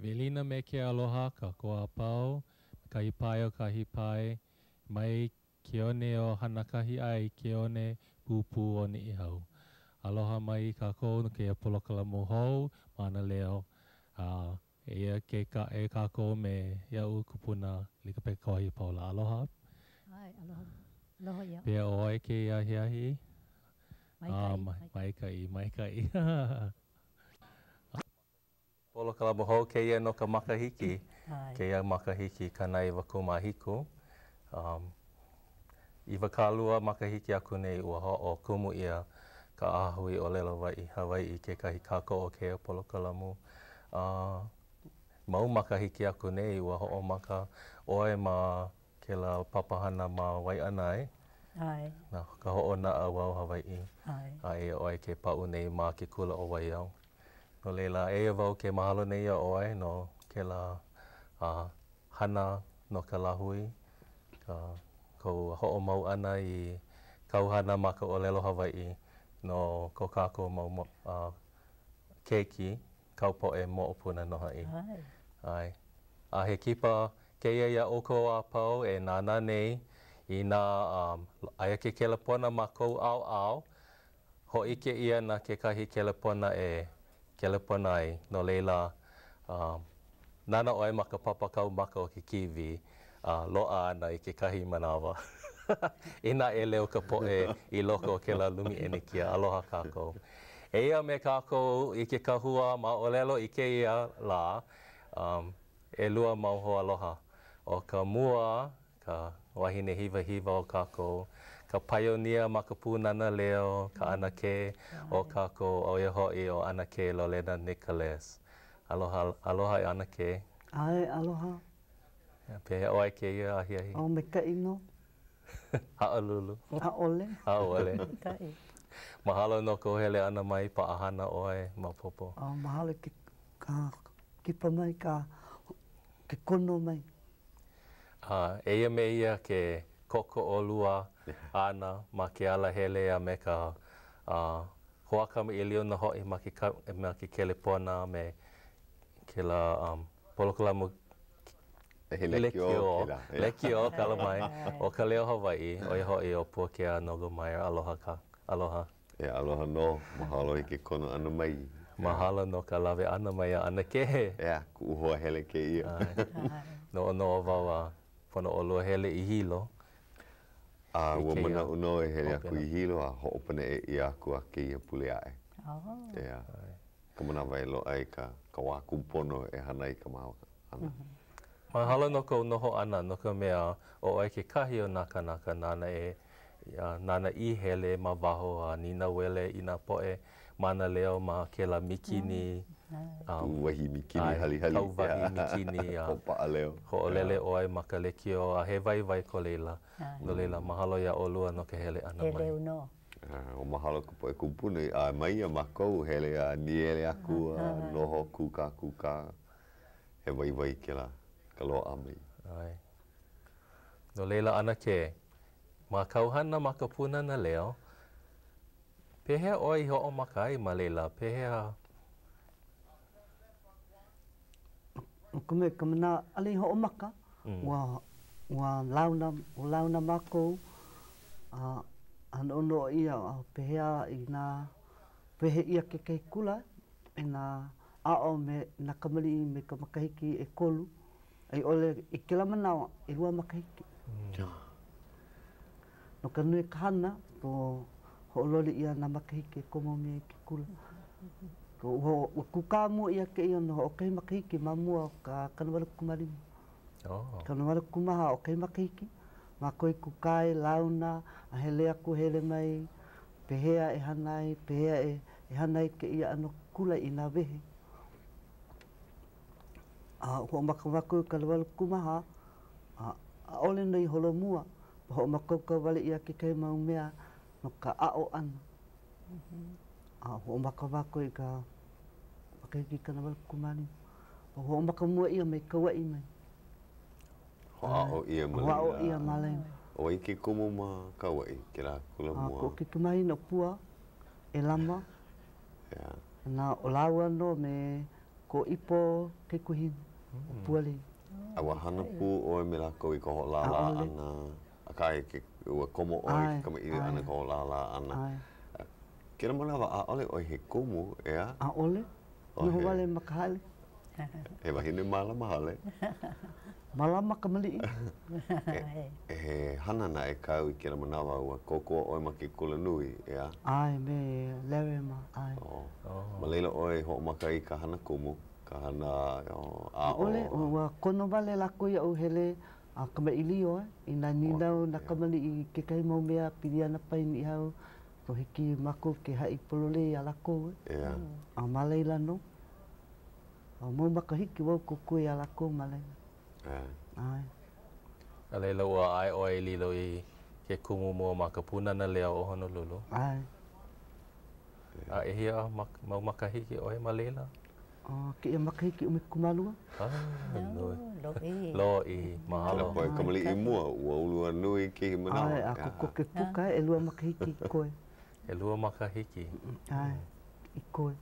Welina me ke aloha kākou a pau, kahi pae o kahi pae, mai ke one o Hanakahi a i ke one pūpū o Niʻihau. Aloha mai kākou no kēia polokalamu hou Mānaleo, a eia ke kaʻe kākou me iaʻu kupuna Likapeka Kauahipaula. Aloha. ʻAe, aloha. Aloha iaʻu. Pehea ʻoe kēia ahiahi? Maikaʻi, maikaʻi. Maikaʻi, maikaʻi. Polokalamu hou kēia no ka makahiki, kēia makahiki kanaiwakūmāhiku, iwakālua makahiki aku nei ua hoʻokumu ʻia ka ʻAhahui ʻŌlelo Waiʻi Hawaiʻi kekahi kākoʻo o kēia polokalamu. Mau makahiki aku nei ua hoʻomaka ʻoe ma kēlā papahana ma Waiʻanae no ka hoʻonaʻauao Hawaiʻi a eia ʻoe ke paʻu nei ma ke kula ʻo Waiau. No laila, eia wau ke mahalo nei iā ʻoe no kēlā hana no ka lāhui, kou hoʻomau ʻana i kāu hana ma ka ʻōlelo Hawaiʻi no ko kākou mau keiki kāu poʻe moʻopuna nō hoʻi. ʻAe. A he kipa kēia iā ʻoukou a pau e nānā nei inā aia ke kelepona ma kou ʻaoʻao, hōʻike ʻia ana kekahi kelepona e kelepona ai, no laila, Nānā ʻoe ma ka papa kaumaka o ke kīwī a loaʻa ana i kekahi manawa inā ʻeleu ka poʻe i loko o kēlā lumi ʻenekia. Aloha kākou. Eia me kākou i ke kahua ma ʻōlelo i kēia lā, ʻelua mau hoaaloha. ʻO ka mua, ka wahine hiwahiwa o kākou, ka paionia ma ka Pūnana Leo, ka ʻAnakē o kākou, ʻo ia hoʻi ʻo ʻAnakē Lolena Nicholas. Aloha, aloha e ʻAnakē. ʻAe, aloha. Pehea ʻoe kēia ahiahi? ʻŌ maikaʻi nō. Haʻalulu. ʻAʻole. ʻAʻole. Kai. Mahalo no kou hele ʻana mai paʻahana ʻoe maopopo. A mahalo i ke kipa mai ka ke kono mai. A eia me ia ke kōkoʻolua āna ma ke ala hele a me ka Hoa kamaʻilio nō hoʻi ma ke ma ke kelepona me kēlā polokalamu lekiō, lekiō kala mai, ʻo Ka Leo Hawaiʻi, ʻo ia hoʻi ʻo Puakea Nogelmeier, aloha kāua, aloha. E aloha nō, mahalo i ke kono ʻana mai. Mahalo no ka lawe ʻana mai iā ʻAnakē. ʻEā, kuʻu hoa hele kēia. Noʻonoʻo wau a pono ʻolua hele i Hilo. A ua manaʻo nō e hele aku i Hilo a hoʻopaneʻe ʻia aku a kēia pule aʻe. Ea, ka manawa e loaʻa ai ka wā kūpono e hana i ka mahalo ʻana. Mahalo no kou noho ʻana no ka mea, ʻo ʻoe kekahi o nā kānaka nāna e Ia nāna i hele ma waho a nīnauele i nā poʻe mānaleo ma kēlā mikini, a. Kauwahi mikini halihali. ʻAe, kauwahi mikini, a. Hoʻopaʻa leo. Hoʻolele ʻoe ma ka lekiō a he waiwai ko laila. No laila, mahalo iā ʻolua no ka hele ʻana mai. He ʻeleu nō. A, ua mahalo ka poʻe kūpuna i ʻae mai iā mākou, hele a nīele aku a noho kūkākūkā. He waiwai kēlā, ka loaʻa mai. ʻAe, No laila ʻAnakē. Ma kāu hana ma ka Pūnana Leo, pehea ʻoe i hoʻomaka ai ma laila, pehea? ʻO ka mea, ka manaʻo wale i hoʻomaka, ua, ua launa, ua launa mākou a noʻonoʻo ʻia pehea inā wehe ʻia kekahi kula inā aʻo me nā kamaliʻi me ka makahiki ʻekolu. a i ʻole i kēlā manawa ʻelua makahiki. No ka nui ka hana, ua hoʻololi ʻia nā makahiki e komo mai ai ke kula. Ua kūkā mua ʻia kēia no hoʻokahi makahiki ma mua o ka kanawalukūmālima. Kanawalukūmāhā hoʻokahi makahiki, mākou i kūkā ai, launa, a hele aku, hele mai, pehea e hana ai, pehea e hana ai kēia ʻano kula inā wehe. a hoʻomaka mākou kanawalukūmāhā, a ʻaʻole nō i holomua, ua hoʻomakaukau wale ʻia kekahi mau mea no ka aʻo ʻana. A ua hoʻomaka mākou i ka makahiki kanawalukūmālima, ua hoʻomaka mua ʻia mai Kauaʻi mai. Hoʻāʻo ʻia ma laila. Hoʻāʻo ʻia ma laila. ʻO wai ke kumu ma Kauaʻi kēlā kula mua? Koʻu kaikamahine ʻo Pua, Elama, na ʻo lāua nō me Ko Ipo kaikuahine ʻo Pualei. A ua hana pū ʻoe me lākou i ka hoʻolālā ʻana, akā, ua komo ʻoe i ke kamaʻilio ʻana i ka hoʻolālā ʻana. A kēlā manawa, ʻaʻole ʻoe he kumu, ʻeā? ʻAʻole. Noho wale ma ka hale. He wahine mālama hale. Mālama kamaliʻi. E he hana naʻe kāu i kēlā manawa, ua kōkua ʻoe ma ke kula nui, ʻeā? ʻAe, me Larry mā, ʻae. Oh. Oh. Ma laila ʻoe i hoʻomaka i ka hana kumu, ka hana aʻo. ʻAʻole, ua kono wale lākou iaʻu hele a kamaʻilio inā nīnau nā kamaliʻi i kekahi mau mea pili ana paha i Niʻihau ko hiki mākou ke haʻi pololei iā lākou. Ea. A ma laila nō. ʻO, mau makahiki wau kōkua iā lākou ma laila. ʻAe. A laila, ua ʻae ʻoe i lilo i ke kumu mua ma ka Pūnana Leo o Honolulu. ʻAe. A ʻehia mau makahiki ʻoe ma laila? ʻO kēia makahiki ʻumikūmālua. Āe, nui. Lōʻihi. Lōʻihi. Mahalo. Kēlā poʻe kamaliʻi mua, ua ulu a nui kēia manawa. ʻAe, a kokoke puka, ʻelua makahiki i koe. ʻElua makahiki. ʻAe, i koe.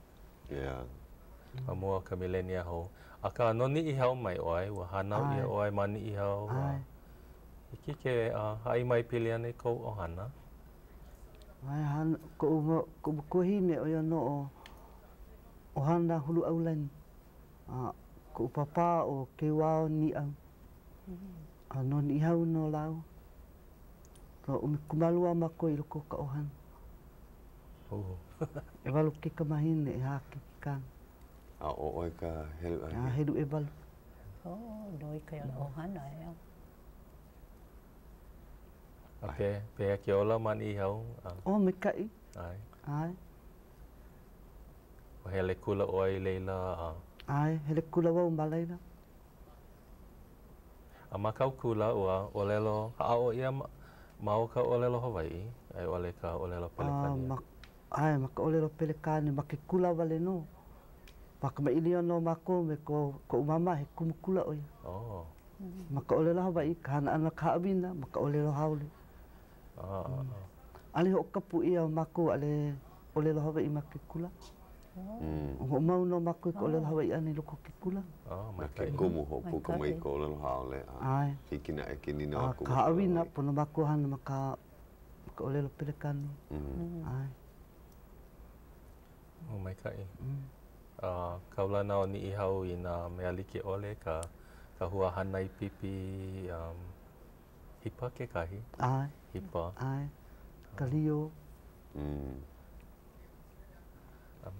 ma mua o ka milenia hou. Akā, no Niʻihau mai ʻoe, ua hānau ʻia ʻoe ma Niʻihau, a hiki ke haʻi mai pili ana i kou ʻohana. Koʻu ma, koʻu makuahine ʻo ia nō ʻo ʻOhana Huluʻaulani, a koʻu pāpā ʻo Keuao Nīʻau, a no Niʻihau nō lāua. He ʻumikūmālua mākou i loko o ka ʻohana. ʻEwalu kaikamāhine, ʻehā keiki kāne. A ʻo ʻoe ka helu ʻehia. A helu ʻewalu. Hō, nui ka ʻohana, ʻeā. A pehea ke ola ma Niʻihau? ʻO, maikaʻi. ʻAe. ʻAe. Ua hele kula ʻoe i laila a. ʻAe, hele kula wau ma laila. A ma kāu kula ua ʻōlelo aʻo ʻia ma o ka ʻōlelo Hawaiʻi a i ʻole ka ʻōlelo Pelekānia. A ʻae, ma ka ʻōlelo Pelekane, ma ke kula wale nō. Ua kamaʻilio nō mākou me ko koʻu māmā he kumu kula ʻo ia. Oh. Ma ka ʻōlelo Hawaiʻi, ka hana ʻana o ka haʻawina, ma ka ʻōlelo haole. Ah, ah, ah. ʻAʻole hoʻokapu ʻia mākou ʻaʻole ʻōlelo Hawaiʻi ma ke kula. Hoʻomau nō mākou i ka ʻōlelo Hawaiʻi ʻana i loko o ke kula. Na ke kumu hoʻopuka mai ma ka ʻōlelo haole a hiki naʻe ke nīnau aku ma ka haʻawina, pono mākou e hana ma ka ʻōlelo Pelekane. Hō maikaʻi. Kaulana ʻo Niʻihau i nā mea like ʻole, ka ʻoihana hānai pipi, Hipa kekahi? ʻAe. Hipa. ʻAe. Ka lio. Mm. A,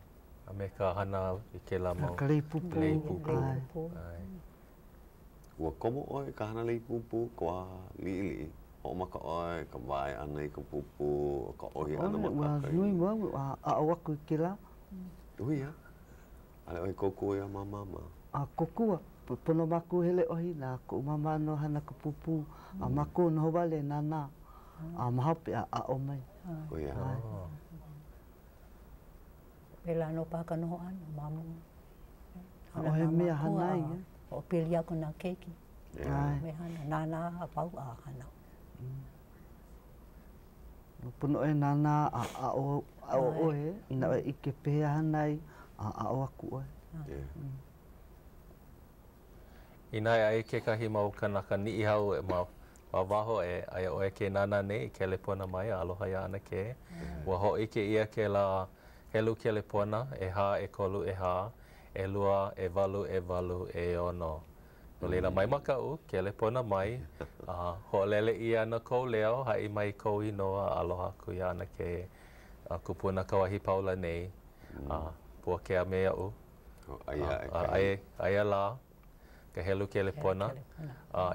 a me ka hana i kēlā mau. Ka lei pūpū. Lei pūpū. ʻAe. Ua komo ʻoe i ka hana lei pūpū kou wā liʻiliʻi, hoʻomaka ʻoe i ka wae ʻana i ka pūpū ʻo ka ʻohi ʻana ma ka. Ua nui wau, ua aʻo aku i kēlā. ʻO ia. ʻAʻole ʻoe i kōkua iā Māmā mā. A kōkua. Ua pono mākou hele ʻohi nā koʻu māmā nō hana kupupū a mākou noho wale nānā a ma hope a aʻo mai. ʻO ia. Pēlā nō paha ka noho ʻana ma muli. ʻAʻohe mea hana ai. Hoʻopili aku nā keiki. ʻAe. Me hana, nānā a pau a hana. Ua pono ʻoe nānā a aʻo ʻoe, inā ʻoe e ʻike pehea hana ai, a aʻo aku ʻoe. Inā e aia kekahi mau kanaka Niʻihau ma waho e aia ʻoe ke nānā nei e kelepona mai a aloha iā ʻAnakē, ua hōʻike ʻia kēlā helu kelepona, ʻehā, ʻekolu, ʻehā, ʻelua, ʻewalu, ʻewalu, ʻeono. No laila, mai makaʻu, kelepona mai, a hoʻolele ʻia ana kou leo, haʻi mai kou inoa a aloha aku iā ʻAnakē, a Kupuna Kawahipaula nei, a Puakea me aʻu. Aia lā ka helu kelepona.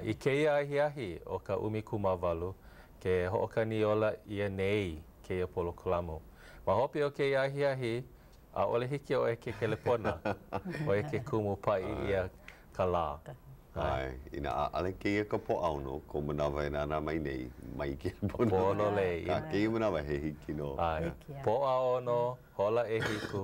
I kēia ahiahi o ka ʻumikūmāwalu, ke hoʻokani ola ʻia nei kēia polokalamu. Ma hope o kēia ahiahi, ʻaʻole hiki ʻoe ke kelepona, ʻo ia ke kumu paʻi ʻia ka lā. ʻAe, inā ʻaʻale kēia ka Pōʻaono ko manawa e nānā mai nei mai kelepona. Pololei. A kēia manawa e hiki nō. ʻAe, Pōʻaono, hola ʻehiku,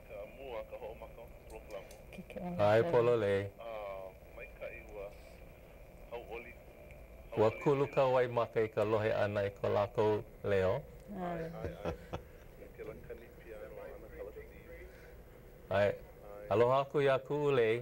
ʻAe pololei. Ua kulu ka waimaka i ka lohe ʻana i ko lākou leo. ʻAe. Aloha aku iā Kuʻulei.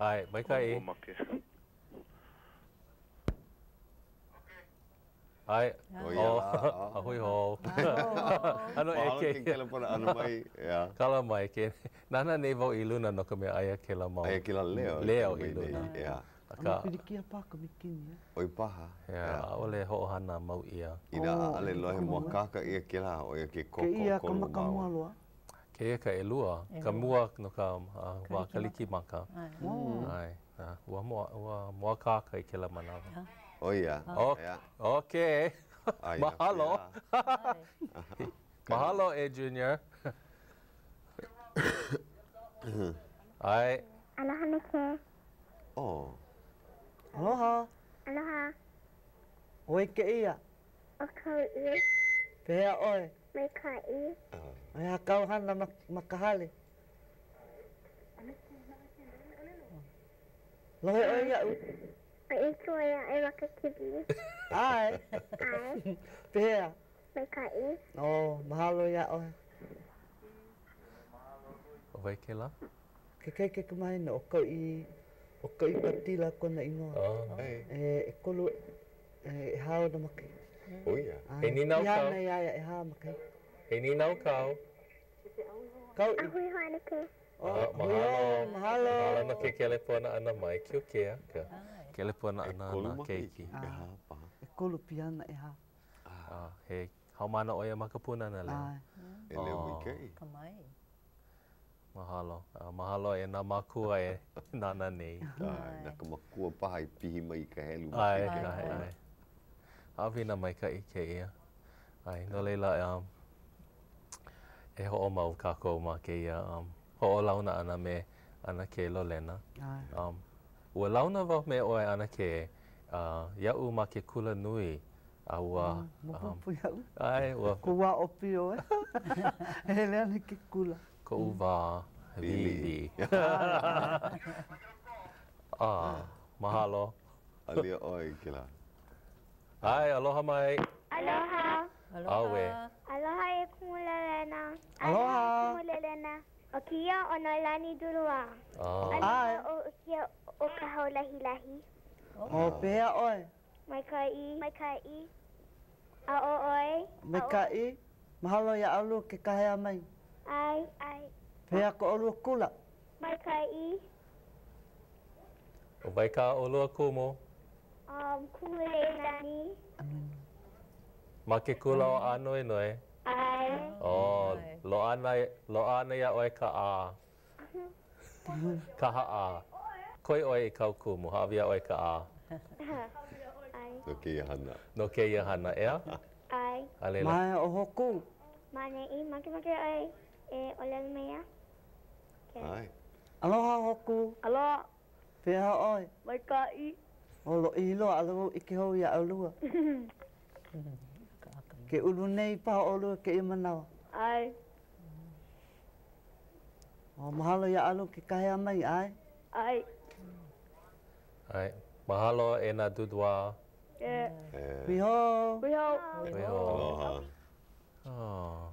ʻAe, maikaʻi. Ua make. ʻAe, o, a hui hou. Mahalo ke kelepona ʻana mai, ʻeā. Kala mai ke, nānā nei wau i luna no ka mea aia kēlā mau. Aia kēlā leo. Leo i luna. ʻEā. Akā. Ua pilikia paha ka mikini, ʻeā. ʻO ia paha. ʻEā, ʻaʻole hoʻohana mau ʻia. Inā ʻaʻole lohe mōakāka ʻia kēlā, ʻo ia ke kōkōkolu mau. Kēia ka maka mua loa. Kēia ka ʻelua, ka mua no ka wā Kalikimaka. Ua mōakāka i kēlā manawa. ʻO ia. Okay. Mahalo. Mahalo e Junior. Aloha Mickey. Aloha. Aloha. ʻO wai kēia ʻo Kauʻi. Pehea ʻoe? Maikaʻi. He aha kāu hana ma ka hale? Lohe ʻoe iaʻu? A i koe aʻe ma ka kiwi? ʻAe. ʻAe. Pehea? Maikaʻi. Oh, mahalo iā ʻoe. ʻO wai kēlā? Ke kaikamahine o Kauʻi, ʻo Kauʻi Patila kona inoa. E ʻekolu ʻehā ona makahiki. Oh yeah. He nīnau kāu. Piha ana iā ia ʻehā makahiki. He nīnau kāu. Kauʻi. A hui hou ʻAnakē. Oh, mahalo. Mahalo. Mahalo no ke kelepona ʻana mai. Kiuke, ʻeā, ke kelepona ʻana a nā keiki. ʻEhā paha. ʻEkolu piha ana ʻehā. A he haumāna ʻo ia ma ka Pūnana Leo. ʻAe. ʻEleu maikaʻi. Akamai. Mahalo. Mahalo e nā mākua e nānā nei. ʻAe, na ka makua paha i pihi mai i ka helu ma ke kelepona. ʻAe, ʻae, ʻae. Haʻawina maikaʻi kēia. ʻAe, no laila e hoʻomau kākou ma kēia hoʻolauna ʻana me ʻAnakē Lolena. Ua launa wau me ʻoe ʻAnakē, iaʻu ma ke kulanui A ua. Maopopo iaʻu. ʻAe, ua. Kou wā ʻōpio ē. E hele ana i ke kula. Koʻu wā wīwī. A, mahalo. Alia ʻoe i kēlā. ʻAe, aloha mai. Aloha. Auē. Aloha e Kumu Lolena. Aloha e Kumu Lolena. ʻO kēia ʻo Nālani Dudoit. ʻAe. Aloha ʻo kēia ʻo Kahaulahilahi. Oh, pehea ʻoe. Maikaʻi. Maikaʻi. A ʻo ʻoe. Maikaʻi. Mahalo iā ʻolua ke kāhea mai. ʻAe. ʻAe. Pehea ko ʻolua kula? Maikaʻi. ʻO wai kā ʻolua kumu? Um, Kumu Leilani. Ma ke kula o Ānuenue? ʻAe. Oh, loaʻa ana loaʻa ana iā ʻoe ka ʻā. Kaha ʻĀ, koi ʻoe i kāu kumu, hāʻawi iā ʻoe ka ʻĀ. Hāʻawi iā ʻoe ka ʻĀ. No kēia hana. No kēia hana, ʻeā? ʻAe. A laila. Aia ʻo Hōkū ma neʻi, makemake ʻoe e ʻōlelo me ia. Ke. ʻAe. Aloha Hōkū. Aloha. Pehea ʻoe? Maikaʻi. Oh, lōʻihi loa ʻaʻole au ʻike hou iā ʻolua. Ke ulu nei paha ʻolua kēia manawa. ʻAe. Oh, mahalo iā ʻolua ke kāhea mai, ʻae? ʻAe. ʻAe. Mahalo e nā Dudoit. E. Hui hou. Hui hou. Hui hou. Aloha. Aww.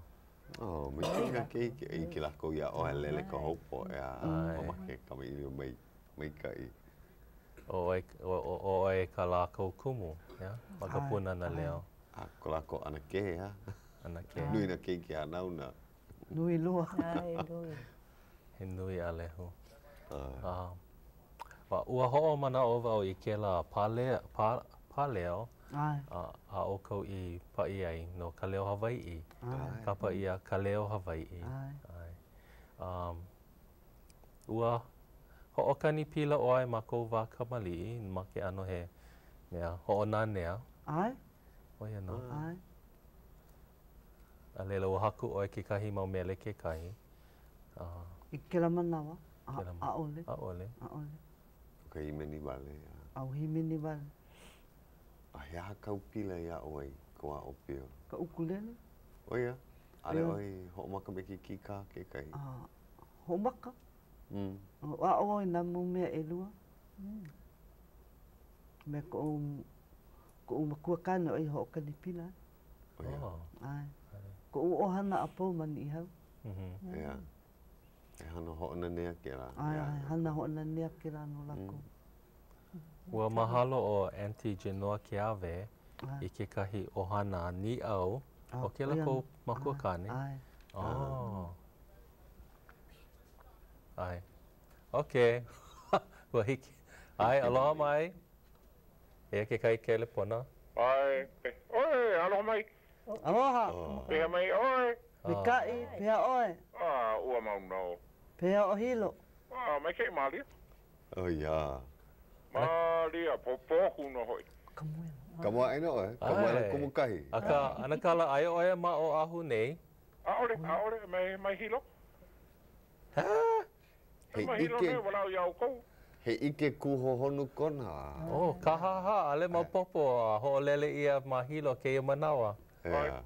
Oh, maikaʻi nā keiki, ʻike lākou iā ʻoe lele ka houpo ʻeā mamake kamaʻilio mai. maikaʻi. ʻO ʻoe kā lākou kumu ma ka Pūnana Leo. A ko lākou ʻanakē, nui nā keiki hanauna. Nui loa. He nui a lehu. Ua hoʻomanaʻo wau i kēlā pā leo a ʻoukou i paʻi ai no Ka Leo Hawaiʻi, kapa ʻia Ka Leo Hawaiʻi. Ua hoʻokani pila ʻoe ma kou wā kamaliʻi ma ke ʻano he mea hoʻonanea. ʻAe. ʻO ia nō. ʻAe. A laila ua haku ʻoe kekahi mau mele kekahi, a. I kēlā manawa, ʻaʻole. ʻAʻole. ʻAʻole. ʻO ka hīmeni wale, a. ʻO hīmeni wale. A he aha kāu pila iā ʻoe i kou wā ʻōpio? Ka ʻukulele. ʻO ia. ʻAʻole ʻoe i hoʻomaka me ke kīkā kekahi. hoʻomaka, hoʻāʻo i nā mau mea ʻelua me koʻu, koʻu makua kāne ʻo ia hoʻokani pila. Koʻu ʻohana a pau ma Niʻihau. ʻEā, he hana hoʻonanea kēlā. ʻAe, he hana hoʻonanea kēlā no lākou. Ua mahalo ʻo Aunty Genoa Keawe i kekahi ʻohana Niʻau, ʻo kēlā kou makuakāne. ʻAe. Oh. ʻAe. Okay. Ua hiki. ʻAe, aloha mai. Eia kekahi kelepona. ʻAe. ʻOe, aloha mai. Aloha. Pehea mai ʻoe? Maikaʻi, pehea ʻoe? Ah, ua mau nō. Pehea ʻo Hilo? Ah, maikaʻi mālia. Oh yeah. Maria Popohuna hoi. Kamoaina oe, Kamoaina Kumukahi. Aka anakala ae oe ma Oahu nei. Aole, aole, mai Hilo. He ike, he ike kuhohonu kona. Oh, kahaha, ale maopopo a hoolele ia ma Hilo keia manawa. Yeah.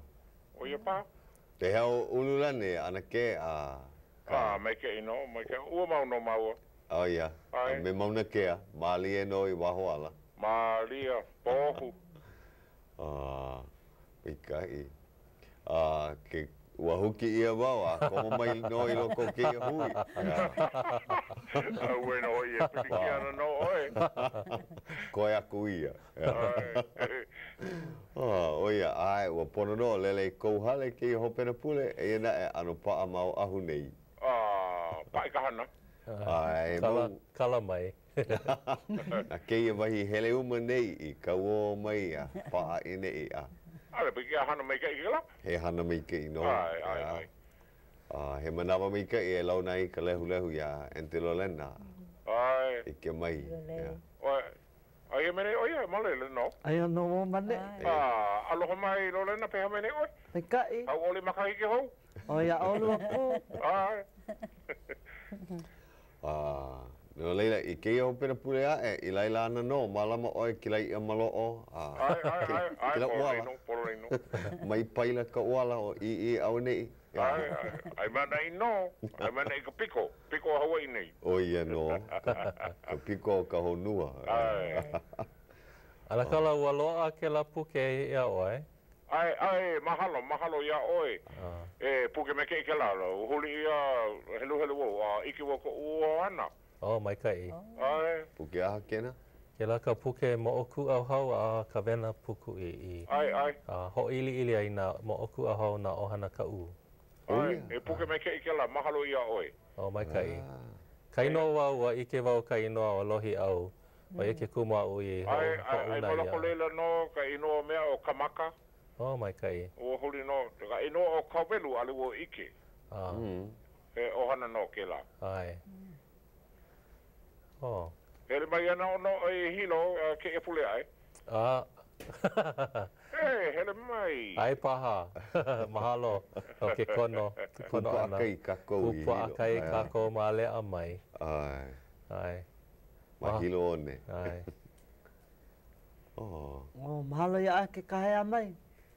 Oia pa. Pehea o Ululani ana ke a. Ah, maikaʻi no, maikaʻi, ua mau no maua. ʻO ia, a me Mauna Kea, mālie nō i waho ala. Mālia, pohu. Ah, maikaʻi. Ah, ke, ua huki ʻia wau a komo mai nō i loko o kēia hui. Auē nō hoʻi e pilikia ana nō ʻoe. Koe aku ia. Oh, ʻo ia, ʻae, ua pono nō e lele i kou hale kēia hopena pule, eia naʻe, ʻano paʻa ma Oʻahu nei. A, paʻa i ka hana. A, e mau. Kala mai. Na kēia wahi heleuma nei i kauō mai a paʻa i neʻi, ʻeā. ʻAʻole pilikia, hana maikaʻi kēlā. He hana maikaʻi nō, ʻeā? A, he manawa maikaʻi e launa ai ka lehulehu iā Aunty Lolena. ʻAe. ʻIke mai, ʻeā? ʻAe. Aia mai nei ʻoe a ma laila nō. Aia nō wau ma neʻi. A aloha mai Lolena pehea mai nei ʻoe. Maikaʻi. Hauʻoli makahiki hou. ʻO ia, ʻolua pū. ʻAe. A no laila i kēia hopena pule aʻe i laila ana nō, mālama ʻoe kēlā iʻa maloʻo a. ʻAe ʻae ʻae ʻae pololei nō pololei nō. Mai paila ka ʻuala o ʻīʻī auaneʻi. ʻAe, ʻae. Ai ma ʻaneʻi nō, ai ma ʻaneʻi ka piko, piko o Hawaiʻi nei. ʻO ia nō ka, ka piko o ka honua. ʻAe. ʻAnakala, ua loaʻa kēlā puke iā ʻoe? ʻAe, ʻae, mahalo, mahalo iā ʻoe, he puke maikaʻi kēlā, ua huli ʻia, heluhelu wau, a ʻike wau koʻu ʻohana. Oh, maikaʻi. ʻAe. Puke aha kēnā? Kēlā ka puke moʻokūʻauhau a Kawena Pukui i. ʻAe, ʻae. A hōʻiliʻili ai nā moʻokūʻauhau nā ʻohana Kaʻū. Oh, ia. ʻAe, he puke maikaʻi kēlā, mahalo iā ʻoe. Oh, maikaʻi. Kainō wau, ua ʻike wau ka inoa ʻo Lohiʻau, ʻo ia ke kumu aʻu i ho, ʻAe, ʻae, ai ma hoʻouna loko o laila nō ka inoa mea ʻo Kamaka. Oh, maikaʻi. Ua huli nō ka inoa ʻo Kawelu ʻaʻole wau ʻike. Ah. He ʻohana nō kēlā. ʻAe. Oh. Hele mai ana ʻo Noʻe i Hilo a kēia pule aʻe. Ah. E hele mai. ʻAe paha. Mahalo no ke kono, ke kono ʻana. Pū paʻakai kākou i Hilo. Pū paʻakai kākou ma leʻa mai. ʻAe. ʻAe. Ma Hilo one. ʻAe. Oh. Oh, mahalo iā ʻoe ke kāhea mai.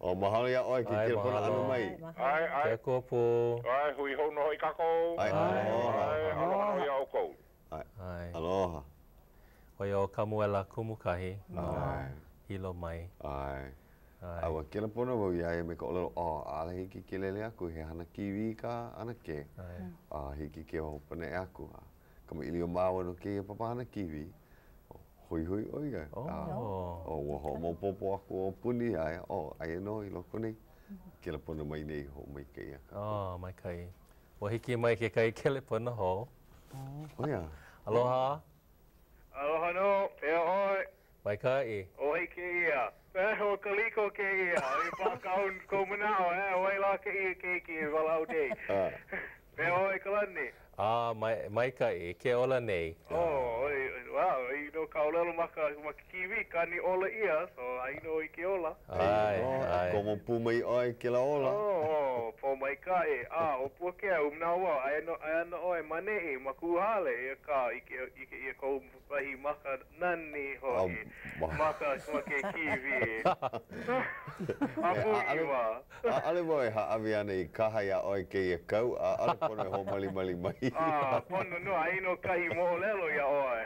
Oh, mahalo iā ʻoe ke kelepona ʻana mai. ʻAe, ʻae. Ke Akua pū. ʻAe, hui hou nō hoʻi kākou. ʻAe, aloha. ʻAe, aloha nō iā ʻoukou. ʻAe, aloha. ʻO ia ʻo Kamuela Kumukahi no Hilo mai. ʻAe. ʻAe. A ua kelepona wau iā ia me ka ʻōlelo, ʻo, ʻaʻole hiki ke lele aku, he hana kīwī kā ʻAnakē, a hiki ke hoʻopaneʻe aku. kamaʻilio māua no kēia papahana kīwī, hoihoi ʻo ia, a ua hoʻomaopopo aku ʻo Puni iā ia, oh, aia nō i loko nei kelepona mai nei, hoʻomaikaʻi iā kākou. Oh, maikaʻi. Ua hiki mai kekahi kelepona hou. Oh, ia. Aloha. Aloha nō, ea ʻoe. Maikaʻi. ʻO wai kēia? Pehea, ʻo Kaliko kēia? I paʻa kāu kou manaʻo, ʻe, ʻo wai lā kēia keiki e walaʻau nei? Pehea ʻoe Kalani? A, mai, maikaʻi, ke ola nei. ʻO, ʻoi, wow, ai nō ka ʻōlelo ma ka, ma ke kīwī, kani ola ʻia, so ai nō i ke ola. Eia nō, e komo pū mai ʻoe kēlā ola. ʻO, ʻo, pōmaikaʻi. A, ʻo Puakea, ua manaʻo wau, aia nō, aia nō ʻoe ma neʻi, ma kuʻu hale, eia kā, ʻike, ʻike ʻia kou. Wahi maka nani hoʻi, ma ka ma ke kīwī, a pūʻiwa. ʻAʻole wau e hāʻawi ana i kaha iā ʻoe kēia kau, ʻaʻole pono e hoʻomalimali mai. A, pono nō, ai nō kahi moʻolelo iā ʻoe.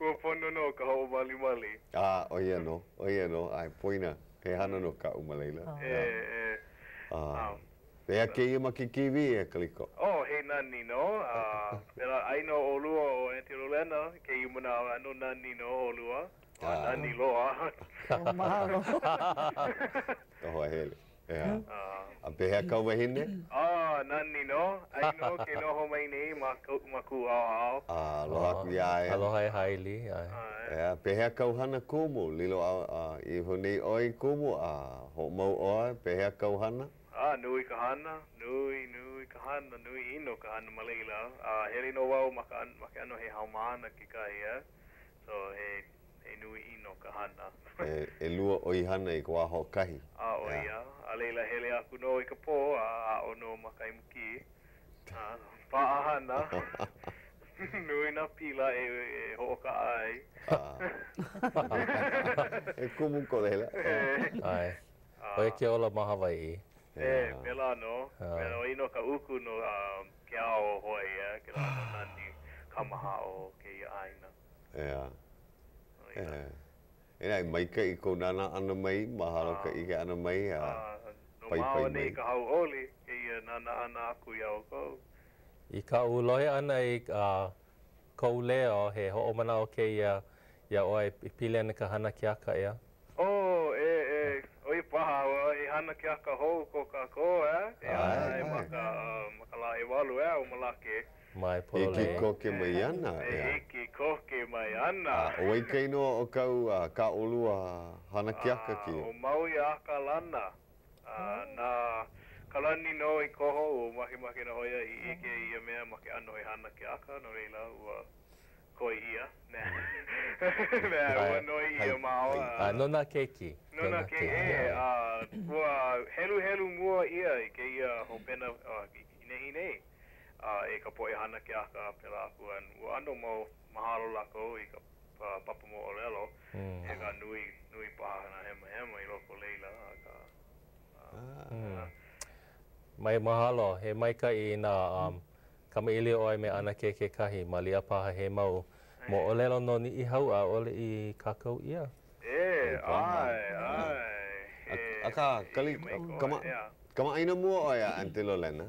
Ua pono nō ka hoʻomalimali. A, ʻo ia nō, ʻo ia nō, ʻaʻohe poina, he hana nō kaʻu ma laila. E, e, a. Pehea kēia ma ke kīwī, e Kaliko? ʻŌ, he nani nō, a pēlā hoʻi nō ʻolua ʻo Aunty Lolena, kēia manawa nō, nani nō ʻolua, a nani loa. ʻŌ, mahalo. Ka hoa hele, ʻeā. A pehea kāu wahine? ʻŌ, nani nō, aia nō ke noho mai nei ma, ma koʻu ʻaoʻao. A aloha aku iā ia. Aloha e Haili, ʻae. Ea, pehea kāu hana kumu, lilo a iho nei ʻoe i kumu, a. Hoʻomau ʻoe, pehea kāu hana? A, nui ka hana, nui, nui ka hana, nui ʻino ka hana ma laila, a hele nō wau ma ka, ma ke ʻano he haumāna kekahi, a so he, he nui ʻino ka hana. E, ʻelua ʻoihana i ka wā hoʻokahi. Aʻo ia, a laila hele aku nō i ka pō a aʻo nō ma Kaimukī. A paʻahana, nui nā pila e hoʻokaʻa ai. He kumu ko laila. ʻAe, ʻo ia ke ola ma Hawaiʻi. E, pēlā nō. ʻO ia nō ka uku no ke ao hoʻi, ʻeā, kēlā nō nani kamahaʻo kēia ʻāina. Ea. Ea. Inā i maikaʻi kou nānā ʻana mai, mahalo ka ʻike ʻana mai a paipai mai. No māua nei ka hauʻoli kēia nānā ʻana aku iā ʻoukou. I kaʻu lohe ʻana i kou leo, he hoʻomanaʻo kēia iā ʻoe e pili ana i ka hana keaka, ʻeā? Ō, ʻē, ʻē, ʻo ia paha, ua, he hana keaka hou ko kākou, ʻeā? ʻEā, ʻae, ma ka lā ʻewalu, ʻeā, o Malaki. ʻAe, pololei. E hiki koke mai ana, ea. E hiki koke mai ana. A ʻo wai ka inoa o kāu, a, kā ʻolua, hana keaka ke. A ʻo Māuiakalana. A na Kalani nō i koho, ua makemake nō hoʻi ia e ʻike i ia mea ma ke ʻano he hana keaka, no laila, ua koi ʻia, me he mea ua noi ʻia māua, a. A no nā keiki. No nā keiki, ʻē, a ua heluhelu mua ʻia i kēia hopena i nehinei. a e ka poʻe hana keaka a pēlā aku a ua ʻano mau mahalo lākou i ka papa moʻolelo, akā nui nui paha nā hemahema i loko o laila akā, a. ʻAe, mahalo, he maikaʻi inā kamaʻilio ʻoe me ʻAnakē kekahi, malia paha he mau moʻolelo no Niʻihau ʻaʻole i kākau ʻia? E, ʻae, ʻae, he he mai koa, ʻea. Kamaʻāina mua ʻoe iā Aunty Lolena.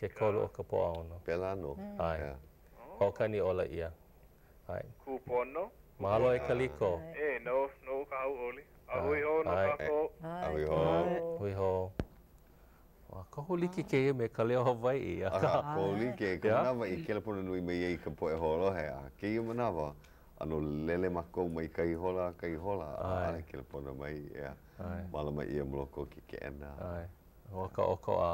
Ke kolu o ka Pōʻaono. Pēlā nō. ʻAe. Hoʻokani ola ʻia. ʻAe. Kūpono. Mahalo e Kaliko. ʻĒ, noʻu ka hauʻoli. A hui hou nō kākou. A hui hou. ʻAe. Hui hou. Ua kohu like kēia me Ka Leo Hawaiʻi. Akā. A kohu like i ka manawa i kelepona nui mai ai ka poʻe hoʻolohe. A kēia manawa, ʻano lele mākou mai kahi hola, kahi hola, a ʻaʻole kelepona mai. Ea. Mālama ʻia ma loko o ke keʻena. ʻAe. ʻo ka ʻokoʻa,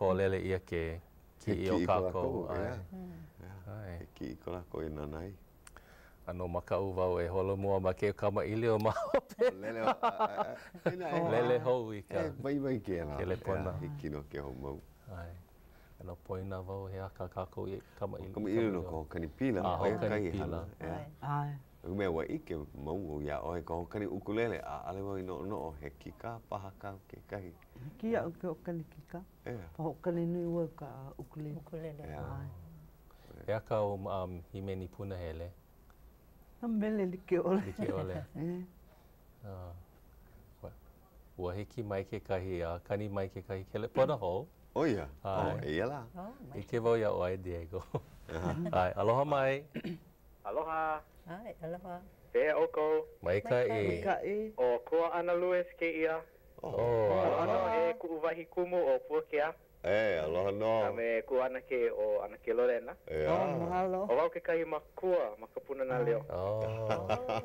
hoʻolele ʻia ke kiʻi o kākou. ʻAe. He kiʻi ko lākou e nānā ai. ʻAno makaʻu wau e holomua ma ke kamaʻilio ma hope. Lele hou i ka. He waiwai kēlā. Kelepona. Hiki nō ke hoʻomau. ʻAe. ʻAno poina wau he aha kā kākou kamaʻilio. Kamaʻilio no ka hoʻokani pila. Hoʻokani pila. ʻAe. No ka mea, ua ʻike mau wau iā ʻoe i ka hoʻokani ʻukulele, ʻaʻale wau i noʻonoʻo he kīkā paha kāu kekahi. Hiki iaʻu ke hoʻokani kīkā. Ea. But hoʻokani nui wau ka ʻukulele. ʻUkulele. Ea. ʻAe. He aha kāu um hīmeni punahele. Ka mele like ʻole. Like ʻole. Ea. Ua. Ua hiki mai kekahi a kani mai kekahi kelepona hou. Oh yeah, oh eia la. ʻIke wau iā ʻoe Diego. ʻAe, aloha mai. Aloha. ʻAe, aloha. Pehea ʻoukou? Maikaʻi. Maikaʻi. ʻO Kuaʻana Lewis kēia. Oh, aloha. ʻAnoʻai e kuʻu wahi kumu ʻo Puakea. E, aloha nō. A me kuʻu ʻanakē ʻo ʻAnakē Lolena. E, a. Oh, mahalo. ʻO wau kekahi makua ma ka Pūnana Leo. Oh.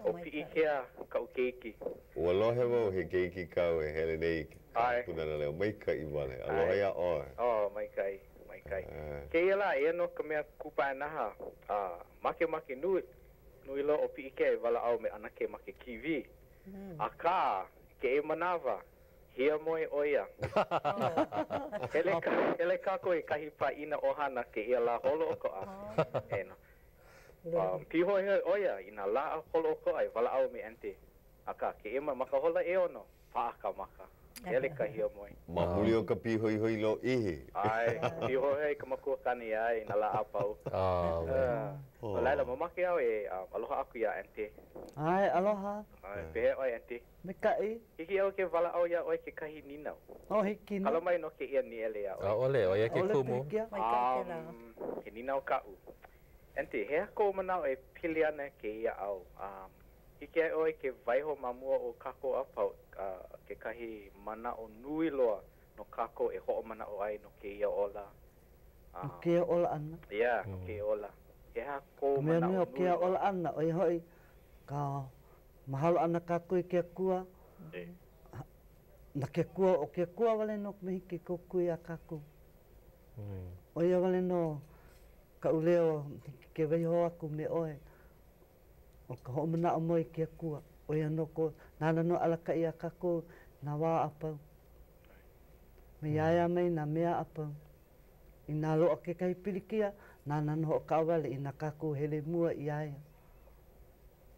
ʻO Piʻikea kaʻu keiki. Ua lohe wau he keiki kāu e hele nei i ka Pūnana Leo. Maikaʻi wale. Aloha iā ʻoe. Oh, maikaʻi, maikaʻi. Kēia lā, eia nō ka mea kupaianaha a makemake nui, nui loa ʻo Piʻikea e walaʻau me ʻAnakē ma ke kīwī. Akā, i kēia manawa, Hiamoe ʻo ia. Hele kā, hele kākou i kahi pāʻina ʻohana kēia lā holoʻokoʻa. Eena. Um, pīhoihoi ʻo ia i nā lā holoʻokoʻa e walaʻau me Aunty. Akā, kēia ma, ma ka hola ʻeono, paʻa ka maka. Hele ka hiamoe. Ma muli o ka pīhoihoi lōʻihi. ʻAe, pīhoihoi ka makua kāne iā ia i nā lā a pau. No laila, mamake au e um, aloha aku iā Aunty. ʻAe, aloha. ʻAe, pehea ʻoe, Aunty? Maikaʻi. Hiki au ke walaʻau iā ʻoe kekahi nīnau. Oh, hiki nō. Kala mai no kēia nīele iā ʻoe. ʻAʻole, ʻo ia ke kumu. ʻAʻole pilikia. Maikaʻi kēlā. Umm, he nīnau kaʻu. Aunty, he aha kou manaʻo e pili ana kēia au? Umm, hiki iā ʻoe ke waiho ma mua o kākou a pau a kekahi manaʻo nui loa no kākou e hoʻomanaʻo ai no kēia ola a. No kēia ola ʻana. Yeah, no kēia ola. He aha kou manaʻo nui loa? Ka mea nui o kēia ola ʻana, ʻo ia hoʻi ka. Mahalo ana kākou i ke Akua, na ke Akua, ʻo ke Akua wale nō ka mea hiki ke kōkua iā kākou. ʻO ia wale nō kaʻu leo hiki ke waiho aku me ʻoe, ʻo ka hoʻomanaʻo mau i ke Akua, ʻo ia nō ko nāna nō alakaʻi iā kākou nā wā a pau, mai iā ia mai nā mea a pau. Inā loaʻa kekahi pilikia, nāna nō hoʻokaʻawale inā kākou hele mua iā ia.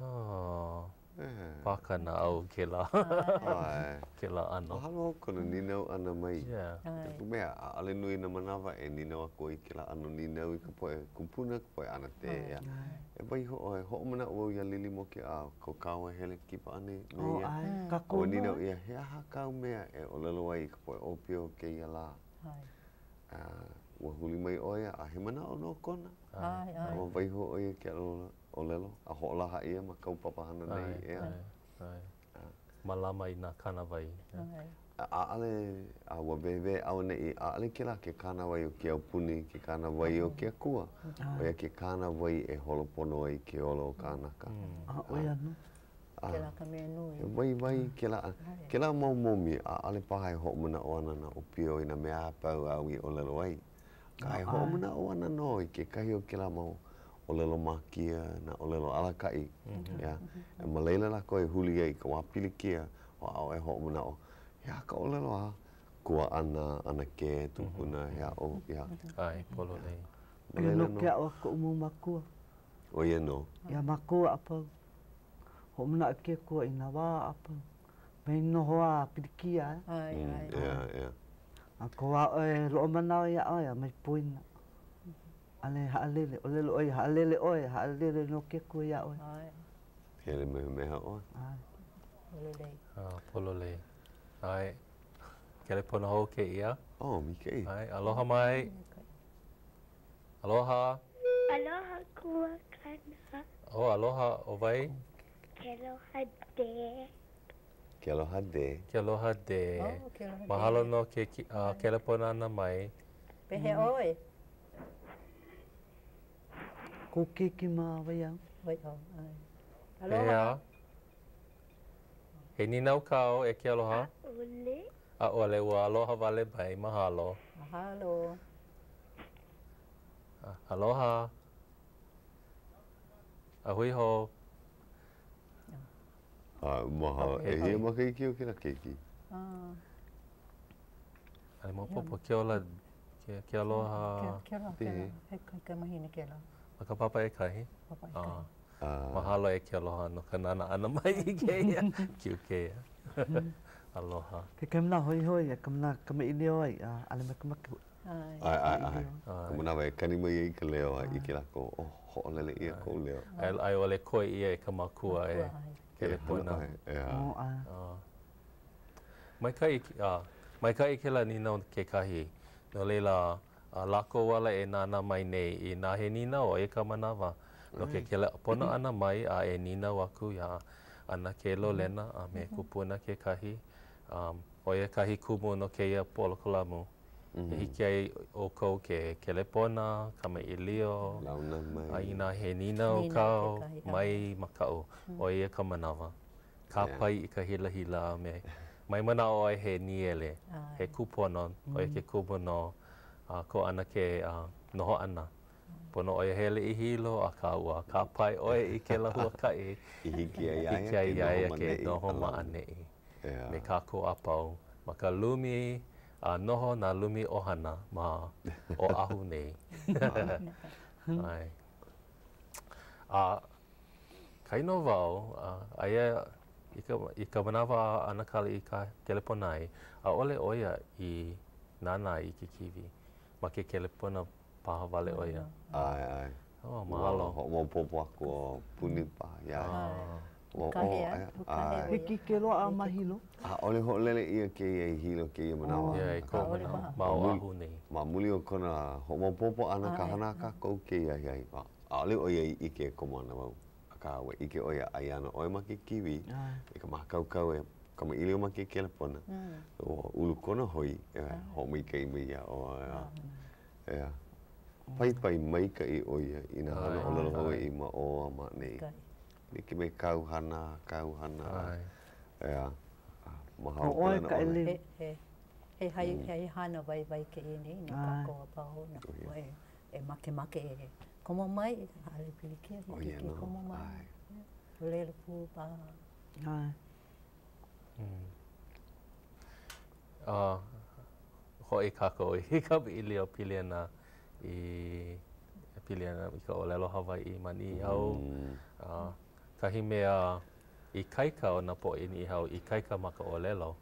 Aww. Pā ka naʻau kēlā. ʻAe. Kēlā ʻano. Mahalo au kona nīnau ʻana mai. Yeah. No ka mea, ʻaʻole nui nā manawa e nīnau aku ai i kēlā ʻano nīnau i ka poʻe kupuna, ka poʻe ʻanatē, ʻeā. E waiho ʻoe, hoʻomanaʻo au iā Lili Mokiao, ko kāua hele kipa ʻana me ia. A ua nīnau ʻia, he aha kāu mea e ʻōlelo ai i ka poʻe ʻōpio o kēia lā? A ua huli mai ʻo ia a he manaʻo nō kona. A ua waiho ʻo ia kēlā ʻōlelo a hoʻolaha ʻia ma kāu papahana nei, ʻeā? ʻAe. Mālama i nā kānāwai. ʻAʻole, a ua wehewehe auaneʻi, ʻaʻole kēlā ke kānāwai o ke aupuni, ke kānāwai o ke akua, ʻo ia ke kānāwai e holo pono ai ke ola o kānaka. ʻO ia nō. Kēlā ka mea nui. He waiwai kēlā. Kēlā mau momi, ʻaʻole paha e hoʻomanaʻo ana nā ʻōpio i nā mea a pau āu i ʻōlelo ai. Akā e hoʻomanaʻo ana nō i kekahi o kēlā mau ʻōlelo mākia, nā ʻōlelo alakaʻi, ʻeā? A ma laila lākou e huli ai i ka wā pilikia oh, e hoʻomanaʻo, he aha ka ʻōlelo a kuaʻana, ʻanakē, tupuna, he aʻo, ʻeā? ʻAe, pololei. Ma laila nō. Eia nō ke aʻo a koʻu mau mākua. ʻO ia nō. Iā mākou a pau. Hoʻomanaʻo ke akua i nā wā a pau. Mai noho a pilikia e. ʻAe, ʻae. Ea, ea. Akua e hoʻomanaʻo iā ʻoe a mai poina. ʻAʻole haʻalele, ʻōlelo ʻoe, haʻalele ʻoe, haʻalele nō ke Akua iā ʻoe. ʻAe. Hele mehameha ʻoe. ʻAe. Pololei. A pololei. ʻAe. Kelepona hou kēia. Oh, maikaʻi. ʻAe, aloha mai. Aloha. Aloha kuakana. Oh, aloha ʻo wai. Kealoha Dē. Kealoha Dē. Kealoha Dē. Oh, Kealoha Dē. Mahalo no ke kelepona ʻana mai. Pehea ʻoe. Ko keiki ma Waiau. Waiau, ʻae. Aloha. Pehea? He nīnau kāu e Kealoha? ʻAʻole. ʻAʻole, ua aloha wale mai. Mahalo. Mahalo. Aloha. A hui hou. A ma ka ʻehia makahiki o kēlā keiki. ʻAʻole maopopo ke ola, Kealoha. Kealoha kēlā, he kaikamahine kēlā. Ma ka papa ʻekahi. Papa ʻekahi. Mahalo e Kealoha no ka nānā ʻana mai i kēia. Kiuke, ʻeā. Aloha. Kekahi manawa hoihoi a ka manawa kamaʻilio ai, ʻaʻole makemake hoʻi. ʻAe, ʻae, ka manawa e kani mai ai i ka leo a ʻike lākou, oh, hoʻolele ʻia kou leo. ʻAe, a i ʻole koi ʻia e ka makua e kelepona. Maikaʻi kēlā nīnau kekahi, no laila a lākou ala e nānā mai nei inā he nīnau, ʻo ia ka manawa no ke kelepona ʻana mai a e nīnau aku iā ʻAnakē Lolena a me kupuna kekahi, ʻo ia kahi kumu no kēia polokolamu. e hiki ai ʻoukou ke kelepona, kamaʻilio, a inā he nīnau kāu, mai makaʻu, ʻo ia ka manawa, kāpae i ka hilahila a me, mai manaʻo ʻoe he nīele, he kūpono, ʻo ia ke kumu no ko ʻAnakē a noho ʻana. Pono ʻo ia hele i Hilo, akā ua kāpae ʻo ia i kēlā huakaʻi, i hiki ai iā ia ke noho ma ʻaneʻi. me kākou a pau ma ka lumi a noho nā lumi ʻohana ma Oʻahu nei. A kainō wau, aia i ka manawa a ʻAnakala i ka kelepona ai, ʻaʻole ʻo ia i nānā i ke kīwī. Ma ke kelepona paha wale ʻo ia. ʻAe, ʻae. Oh, mahalo. Ua hoʻomaopopo aku ʻo Puni paha iā ia. Ua ʻo, ʻae, ʻae. Hiki ke loaʻa ma Hilo. ʻAʻole hoʻolele ʻia kēia i Hilo kēia manawa. Ia i kou manawa ma Oʻahu nei. Ma muli o kona hoʻomaopopo ʻana ka hana a kākou kēia ahiahi, ʻaʻole ʻo ia i ʻike e komo ana wau. Akā, ua ʻike ʻo ia, aia ana ʻoe ma ke kīwī, i ka mākaukau e kamaʻilio ma ke kelepona, ua ulu kona hoi, e hoʻomaikaʻi mai iā ʻoe. ʻEā, paipai maikaʻi ʻo ia i nā hana ʻōlelo Hawaiʻi ma ʻō a ma nei. Like me kāu hana, kāu hana, ʻeā, a ma hope ʻo ia ka ʻeleu. He hana waiwai kēia nei no kākou a pau. e makemake e komo mai, ʻaʻole pilikia hiki ke komo mai. ʻŌlelo pū paha. Hoʻi kākou e kamaʻilio pili ana e pili ana i ka ʻōlelo Hawaiʻi ma Niʻihau. Kahi mea ikaika o nā poʻe Niʻihau ikaika ma ka ʻōlelo,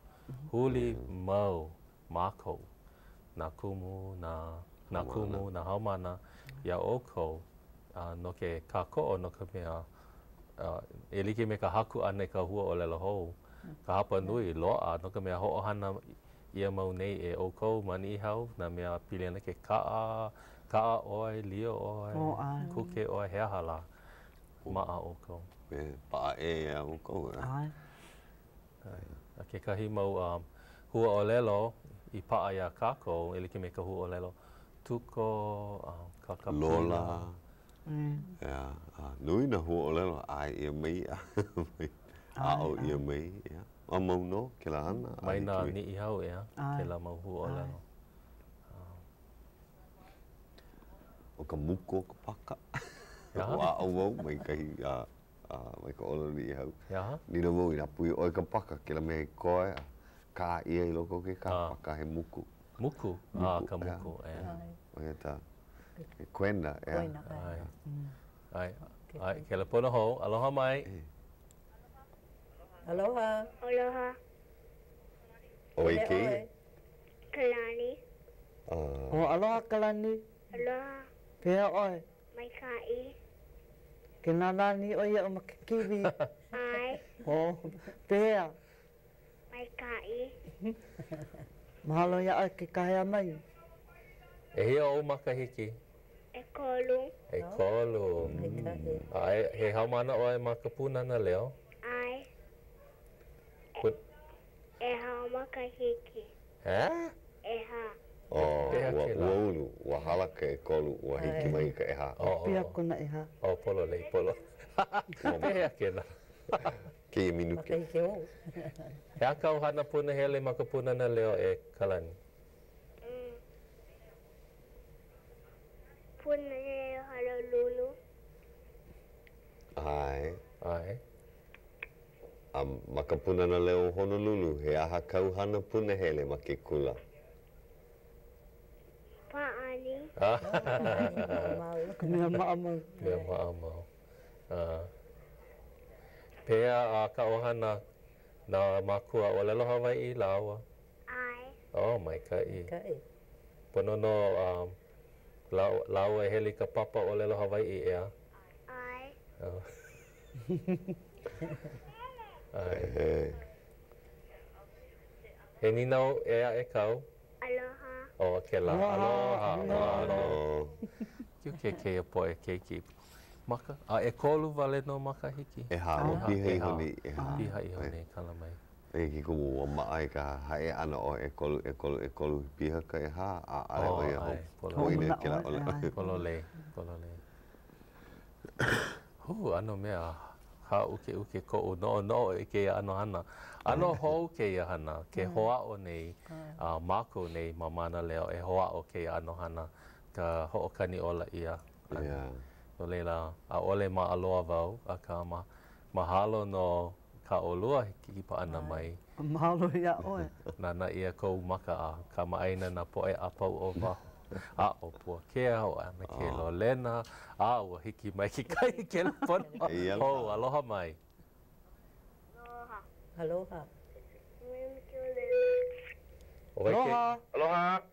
huli mau mākou, nā kumu, nā. Haumāna. Nā kumu, nā haumāna iā ʻoukou a no ke kākoʻo no ka mea, a, e like me ka haku ʻana i ka huaʻōlelo hou, ka hapa nui, loaʻa, no ka mea, hoʻohana ʻia mau nei e ʻoukou ma Niʻihau nā mea pili ana ke kaʻa, kaʻa ʻoe, lio ʻoe, kuke ʻoe, he aha lā, maʻa ʻoukou. E paʻa ʻē iā ʻoukou, ʻae. Aia kekahi mau huaʻōlelo i paʻa iā kākou e like me ka huaʻōlelo tuko, kakapila. Lola, ʻea. A nui nā huaʻōlelo a ʻae ʻia mai, a aʻo ʻia mai, ʻea. A mau nō kēlā hana. Mai nā Niʻihau, ʻea, kēlā mau huaʻōlelo. ʻO ka muku o ka paka, ua aʻo wau mai kahi a mai ka ʻōlelo Niʻihau, nīnau wau, inā puhi ʻoe i ka paka, kēlā mea i koe a kā ʻia i loko o ke kāpaka he muku. Muku, a ka muku, ʻeā. ʻO ia tā, he koena, ʻeā. ʻAe, ʻae, kelepona hou, aloha mai. Aloha. Aloha. ʻO wai kēia? Kalani. O, aloha Kalani. Aloha. Pehea ʻoe? Maikaʻi. Ke nānā nei ʻoe iaʻu ma ke kīwī? ʻAe. Ho. Pehea? Maikaʻi. Mahalo iā ʻoe i ke kāhea mai. ʻEhia ou makahiki? ʻEkolu. ʻEkolu. Maikaʻi. ʻAe, he haumāna ʻoe ma ka Pūnana Leo? ʻAe. E. ʻEhā makahiki. Ea? ʻEhā. O, ua, ua ulu, ua hala ka ʻekolu, ua hiki mai ka ʻehā. O, o. Piha kona ʻehā. O, pololei, polo. Pehea kēnā? Kēia minuke. Makahiki hou. He aha kāu hana punahele ma ka Pūnana Leo e Kalani? Hm. Pūnana Leo Honolulu. ʻAe. ʻAe. A ma ka Pūnana Leo o Honolulu, he aha kāu hana punahele ma ke kula? Pāʻani. Ka mea maʻamau. Ka mea maʻamau. Pehea a ka ʻohana nā mākua ʻōlelo Hawaiʻi lāua? ʻAe. Oh, maikaʻi. Maikaʻi. Pono nō lāua e hele i ka papa ʻōlelo Hawaiʻi, ʻeā? ʻAe. He nīnau ʻē aʻe kāu? Aloha. ʻO kēlā, Aloha. Mahalo. Kiuke kēia poʻe keiki. Maka, a ʻekolu wale nō makahiki. ʻEhā, ua piha iho nei. ʻEhā, ua piha iho nei ka lama i. Eia ke kumu, ua maʻa i ka haʻi ʻana o ʻekolu, ʻekolu, ʻekolu. Piha ka ʻehā, a ʻaʻole ʻo ia hoʻi. Hoʻi nei kēlā ʻōlelo. Pololei, pololei. Hū, ʻano mea hāʻukeuke koʻu noʻonoʻo i kēia ʻano hana. ʻAno hou kēia hana ke hoʻāʻo nei a mākou nei ma Mānaleo e hoʻāʻo kēia ʻano hana ka hoʻokani ola ʻia ʻana. No laila, ʻaʻole maʻa loa wau, akā, mahalo nō kā ʻolua kipa ʻana mai. ʻAe, mahalo iā ʻoe. Nānā ʻia kou maka a kamaʻāina nā poʻe a pau. ʻO wau, a ʻo Puakea, ʻo ʻAnakē Lolena, a ua hiki mai kekahi kelepona hou, aloha mai. Aloha. Aloha. Aloha. Aloha.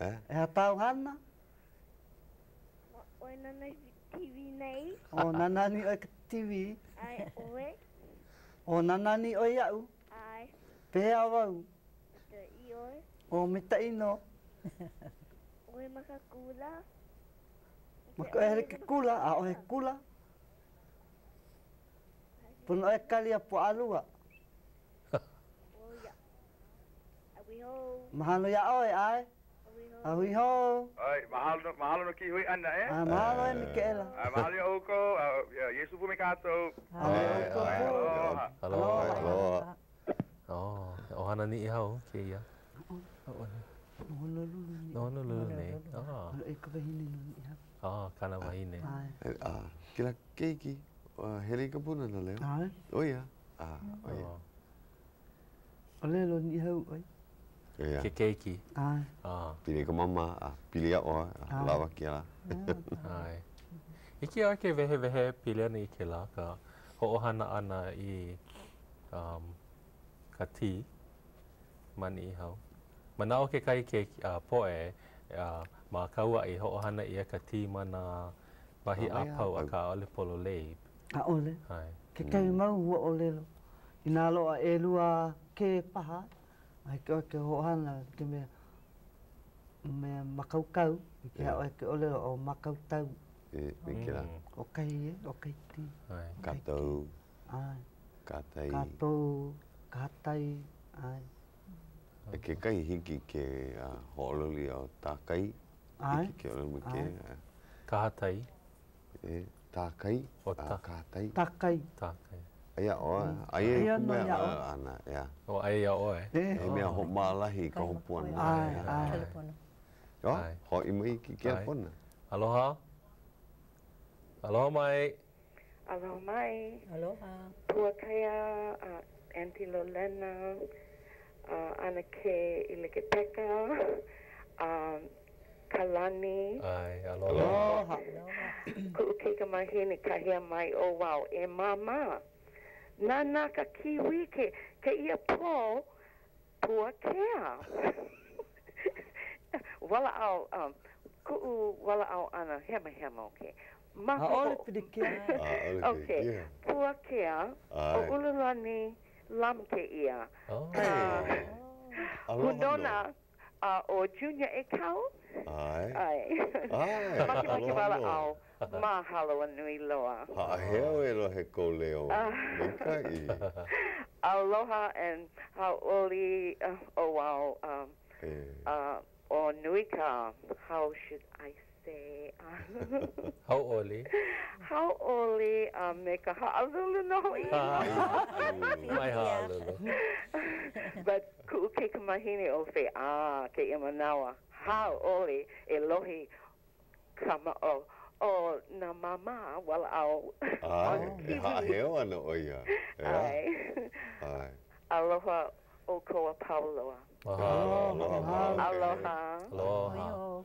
He aha tāu hana? Ō, e nānā i ka TV nei. Ō nānā nei ʻoe i ka TV. ʻAe ʻoe. Ō nānā nei ʻoe iaʻu. ʻAe. Pehea wau. Maitaʻi ʻoe. Ō maitaʻi nō. ʻOe ma ka kula. Ma ka hele i ke kula ʻaʻohe kula. Pono e kali a Pōʻalua. ʻO ia. Mahalo iā ʻoe, ʻae. A hui hou. ʻAe, mahalo, mahalo no ka hoʻi ʻana, e. ʻAe, mahalo e Mikaʻela. ʻAe, mahalo iā ʻoukou, a Iesū pū me kātou. ʻAe, ʻae, ʻae, aloha. Aloha. Aloha. ʻO, he ʻohana Niʻihau kēia. ʻAe, ʻae. No Honolulu nei. No Honolulu nei. ʻO. ʻAe, ka wahine no Niʻihau. ʻO, kāna wahine. ʻAe. ʻA, kēlā keiki, hele i ka Pūnana Leo. ʻAe. ʻO ia. ʻA, ʻo ia. ʻōlelo Niʻihau ʻoe. ʻO ia. Ke keiki. ʻAe. A. Pili ka māmā, a pili aʻo a lawa kēlā. ʻAe. Hiki iā ke wehewehe pili ana i kēlā ka hoʻohana ʻana i ka tī ma Niʻihau. Manaʻo kekahi ke poʻe ma Kauaʻi hoʻohana ʻia ka tī ma nā wahi a pau akā ʻaʻole pololei. ʻAʻole. ʻAe. Kekahi mau huaʻōlelo. Inā loaʻa ʻelua kē paha, a hiki ʻoe ke hoʻohana i ka mea me mākaukau hiki iā ʻoe ke ʻōlelo ʻo mākautau. E, me kēlā. Hoʻokahi kē, hoʻokahi tī. ʻAe. Kātou. ʻAe. Kahatai. Kātou, kahatai, ʻae. A kekahi, hiki ke hoʻololi ʻo tahakai. ʻAe. Hiki ke ʻōlelo me ke. ʻAe. Kahatai. E, tahakai, ʻo tā. Kahatai. Tahakai. Tahakai. Aia iā ʻoe, aia i ka mea ʻoe ʻana, ʻeā. ʻO aia iā ʻoe. E. He mea hoʻomaʻalahi i ka hopu ʻana. ʻAe, ʻae. Kelepona. Ō, hoʻi mai i ke kelepona. ʻAe. Aloha. Aloha mai. Aloha mai. Aloha. Puakea, a Aunty Lolena, a ʻAnakē ʻElikapeka, a Kalani. ʻAe, aloha. Aloha. Kuʻu keikamahine kāhea mai ʻo wau e māmā. Nānā ka kīwī ke kēia pō Puakea. Walaʻau a kuʻu walaʻau ʻana hemahema okay ma hoʻo. ʻAʻole pilikia. ʻAʻole pilikia. Okay, Puakea ʻo Ululani Lam kēia. Ka hūnōna A o Junior Ekau? ʻAe. ʻAe. ʻAe. Makemake walaʻau. Mahalo a nui loa. Haʻaheo e lohe kou leo. Maikaʻi. Aloha and hauʻoli ʻo wau a ʻo nui ka how should I say? Hauʻoli. Hauʻoli a me ka haʻalulu nō hoʻi. Ka haʻalulu. Mai haʻalulu. But kuʻu keikamahine ʻo Faye a kēia manawa, hauʻoli e lohe ka mao o nā māmā walaʻau. ʻAe, e haʻaheo ana ʻo ia. ʻAe. Aloha ʻoukou a pau loa. Mahalo. Aloha. Aloha. Aloha.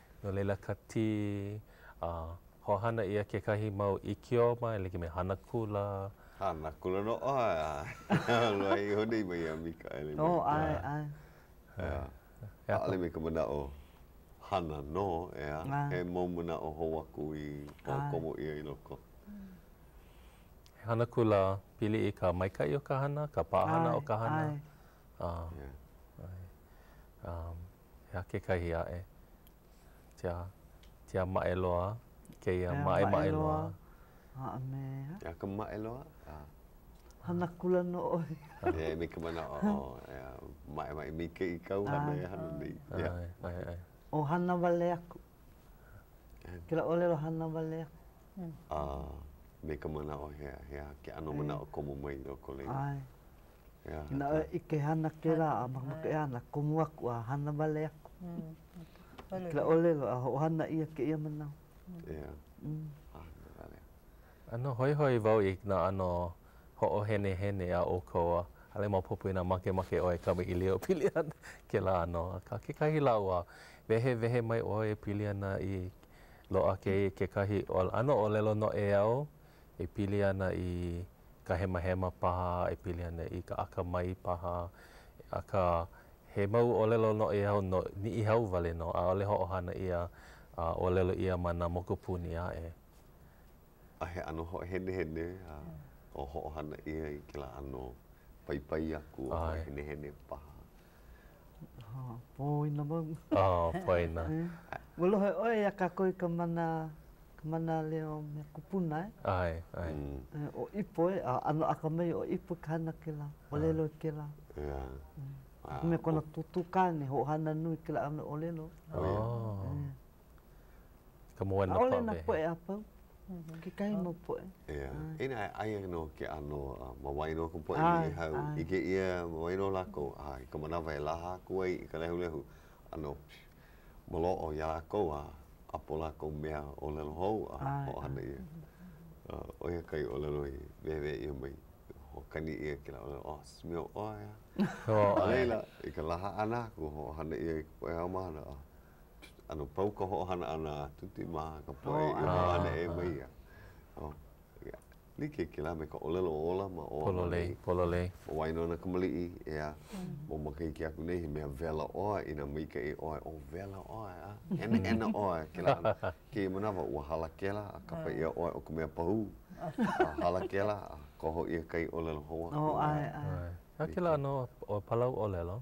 No laila ka tī, a hoʻohana ʻia kekahi mau ʻikioma e like me hana kula. Hana kula nō ʻoe, a lohe iho nei mai iā Mikaʻele mai. Oh, ʻae, ʻae. Ea, ʻaʻole me ka manaʻo hana nō, ʻea, he mau manaʻo hou aku i hoʻokomo ʻia i loko. He hana kula pili i ka maikaʻi o ka hana, ka paʻahana o ka hana. ʻAe. ʻAe. Eia kekahi aʻe, tia, tia maʻe loa, kēia maʻemaʻe loa. A me. Iā ka maʻe loa, a. Hana kula nō ʻoe. Ē, me ka manaʻo, ʻo, ea, maʻemaʻe maikaʻi kāu hana e hana nei. Ea. ʻAe, ʻae, ʻae. ʻO hana wale aku. Kēlā ʻōlelo hana wale aku. A me ka manaʻo, he, he aha ke ʻano manaʻo komo mai loko laila. ʻAe. Inā ʻoe ʻike hana kēlā a makemake ana, komo aku a hana wale aku kēlā ʻōlelo a hoʻohana ʻia kēia manawa. ʻAno hoihoi wau i nā ʻano hoʻohenehene a ʻoukou a ʻaʻole maopopo inā makemake ʻoe e kamaʻilio pili ana kēlā ʻano. Akā kekahi lā ua wehewehe mai ʻoe e pili ana i loaʻa kēia kekahi ʻano ʻōlelo noʻeau e pili ana i. ka hemahema paha e pili ana i ka akamai paha, akā, he mau ʻōlelo noʻeau no Niʻihau wale nō, ʻaʻole hoʻohana ʻia a ʻōlelo ʻia ma nā mokupuni aʻe. A he ʻano hoʻohenehene a hoʻohana ʻia i kēlā ʻano paipai aku a hoʻohenehene paha. Poina wau. Oh, poina. Ua lohe ʻoe iā kākou i ka mana, ka Mānaleo mea kupuna, e? ʻAe, ʻae. ʻO Ipo, e? ʻAno akamai ʻo Ipo i ka hana kēlā, ʻōlelo i kēlā. Ia. Me kona tūtū kāne, hoʻohana nui kēlā ʻano ʻōlelo. Oh. ka moena pāwehe. ʻAʻole nā poʻe a pau, kekahi mau poʻe. Eia. Inā aia nō ke ʻano a ma waena o ka poʻe Niʻihau, ʻike ʻia ma waena o lākou a i ka manawa e laha aku ai i ka lehulehu ʻano maloʻo iā lākou a ʻapo lākou mea ʻōlelo hou a hoʻohana ʻia. A ʻo ia kahi ʻōlelo i wehewehe ʻia mai, hoʻokani ʻia kēlā ʻōlelo, oh, this meal, oh, yeah. A laila, i ka laha ʻana aku, hoʻohana ʻia i ka poʻe haumāna a ʻano pau ka hoʻohana ʻana a Tuti ma ka poʻe i hoʻāneʻi mai ia. ʻO ia like kēlā me ka ʻōlelo ola ma ʻō aku nei. Pololei. Ma waena o nā kamaliʻi, ʻeā, mau makahiki aku nei he mea wela ʻoe inā maikaʻi ʻoe, oh, wela ʻoe, a ʻenaʻena ʻoe, kēlā. Kēia manawa, ua hala kēlā a kapa ʻia ʻoe ʻo ka mea pahū, a hala kēlā a koho ʻia kahi ʻōlelo hou aku. Oh, ʻae, ʻae. A kēlā ʻano o pālau ʻōlelo.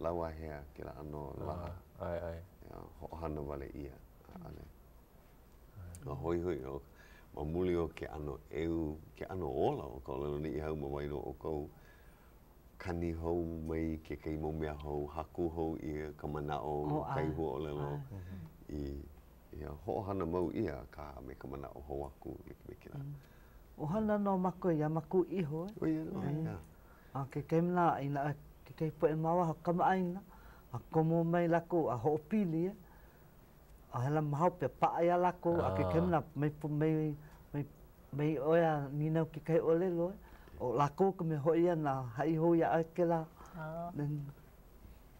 lauahea kēlā ʻano lā, ʻae, ʻae, hoʻohana wale ʻia ʻaʻole. A hoihoi nō ma muli o ke ʻano ʻeu, ke ʻano ola o ka ʻōlelo Niʻihau ma waena o ʻoukou, kani hou mai kekahi mau mea hou, haku hou ʻia ka manaʻo o kahi huaʻōlelo i hoʻohana mau ʻia akā me ka manaʻo hou aku, like me kēlā. Hoʻohana nō mākou iā mākou iho. ʻO ia nō, ia. A kekahi manawa, a inā kekahi poʻe ma waho kamaʻāina, a komo mai lākou a hoʻopili, a hele a ma hope a paʻa iā lākou, a kekahi manawa mea, mea mai mai ʻoe a nīnau kekahi ʻōlelo, ʻo lākou ka mea hoʻi ana haʻi hou iā ʻoe kēlā, then,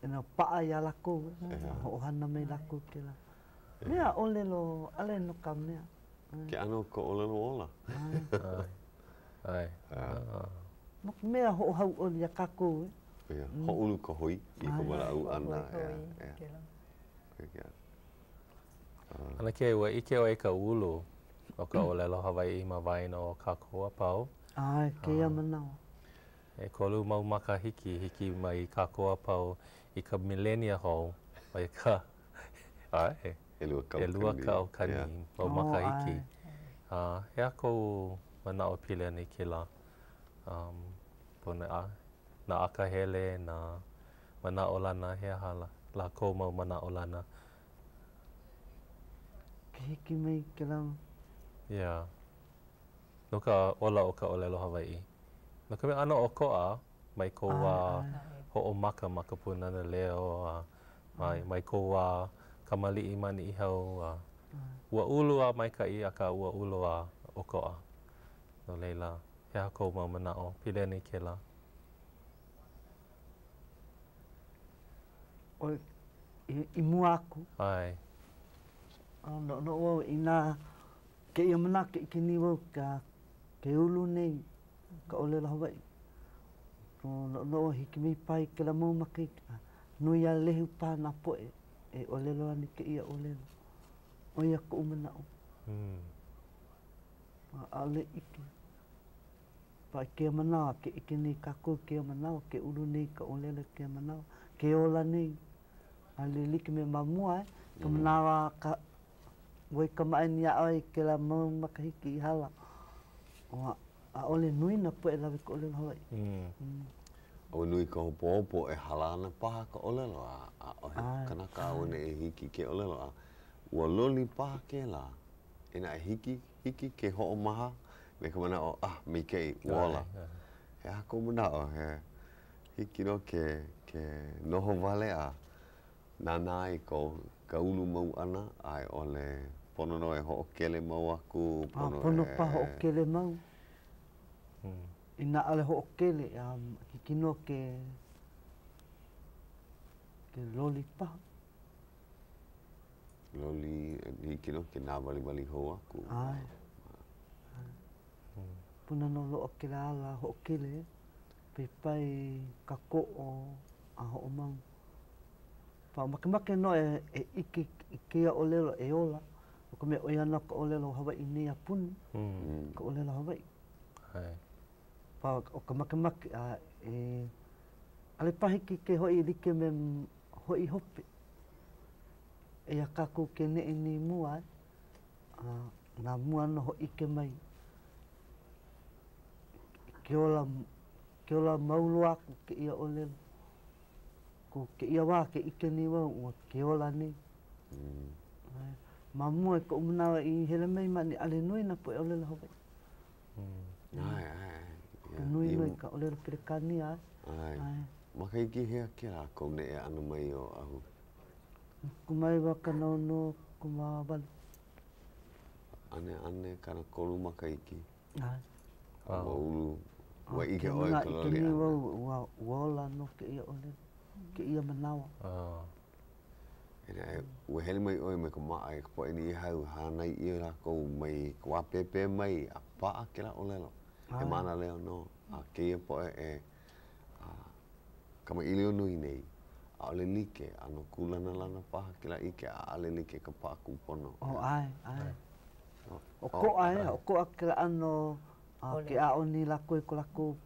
inā paʻa iā lākou, a hoʻohana mai lākou kēlā. Mea ʻōlelo wale no ka mea. Ke ʻano o ka ʻōlelo ola. No ka mea, hoʻohauʻoli iā kākou e. Ia, hoʻoulu ka hoi i ka walaʻau ʻana. ʻAnakē, ua ʻike ʻoe i ka ulu o ka ʻōlelo Hawaiʻi ma waena o kākou a pau. ʻAe, kēia manawa. ʻEkolu mau makahiki, hiki mai kākou a pau i ka milenia hou, ʻo ia ka. ʻAe, ʻelua kaukani mau makahiki. A he aha kou manaʻo pili ana i kēlā? Pono nā akahele, nā manaʻolana, he aha lā kou mau manaʻolana? Ke hiki mai kēlā? Yeah, no ka ola o ka ʻōlelo Hawaiʻi. No ka mea, ʻano ʻokoʻa mai kou wā hoʻomaka ma ka Pūnana Leo a mai mai kou wā kamaliʻi ma Niʻihau a ua ulu a maikaʻi akā ua ulu a ʻokoʻa. No laila, he aha kou mau manaʻo pili ana i kēlā? ʻOi i mua aku. ʻAe. Noʻonoʻo wau inā Kēia manawa ke ʻike nei wau ke ulu nei ka ʻōlelo Hawaiʻi. No noʻonoʻo hiki mai paha i kēlā mau makahiki a nui a lehu paha nā poʻe e ʻōlelo ana i kēia ʻōlelo. ʻO ia koʻu manaʻo. ʻAʻole ʻike. But i kēia manawa ke ʻike nei kākou i kēia manawa, ke ulu nei ka ʻōlelo i kēia manawa, ke ola nei. ʻAʻale like me ma mua aʻe ka manawa a ka. Wau i kamaʻāina iā ʻoe kēlā mau makahiki i hala, a, ʻaʻole nui nā poʻe lawe ka ʻōlelo Hawaiʻi. Nui ka hopohopo e hala ana paha ka ʻōlelo a ʻaʻohe kanaka auaneʻi e hiki ke ʻōlelo a ua loli paha kēlā. Inā e hiki, hiki ke hoʻomaha me ka manaʻo, a, maikaʻi, ua ola. He aha kou manaʻo? He hiki nō ke noho wale a Nānā i ko ka ulu mau ʻana a i ʻole pono nō e hoʻokele mau aku, pono e. A pono paha hoʻokele mau. Inā ʻaʻole hoʻokele, a hiki nō ke ke loli paha. Loli, hiki nō ke nāwaliwali hou aku. ʻAe. Pono nō loaʻa kēlā ala hoʻokele. Paipai, kākoʻo a hoʻomau. But makemake nō e ʻike i kēia ʻōlelo e ola, no ka mea, ʻo ia ana ka ʻōlelo Hawaiʻi nei a puni ka ʻōlelo Hawaiʻi. But ʻo ka makemake a e ʻale paha hiki ke hoʻi e like me hoʻi hope. Eia kākou ke neʻe nei i mua. A na mua nō hōʻike mai ke ola ke ola mau loa aku kēia ʻōlelo ko kēia wā ke ʻike nei wau ua ke ola nei ma mua i koʻu manawa i hele mai ma neʻi ʻale nui nā poʻe ʻōlelo Hawaiʻi ʻae nui nui ka ʻōlelo Pelekāne ʻae makahiki hea kēlā kou neʻe ana mai i Oʻahu. kūmāiwa kanaonokūmāwalu. ʻaneʻane kanakolu makahiki. ka ua ulu, ua ʻike ʻoe i ka loli ʻana. Ke ʻike nei wau ua ola nō kēia ʻōlelo, kēia manawa. Inā ua hele mai ʻoe me ka maʻa i ka poʻe Niʻihau e hānai ʻia lākou mai ka wā pēpē mai a paʻa kēlā ʻōlelo, he mānaleo nō a kēia poʻe e a kamaʻilio nui nei, ʻaʻole like ʻano kūlanalana paha kēlā ʻike, ʻaʻale like ka paʻa kūpono. ʻŌ ʻae, ʻae. ʻOkoʻa ʻeā, ʻokoʻa kēlā ʻano a ke aʻo nei lākou i ko lākou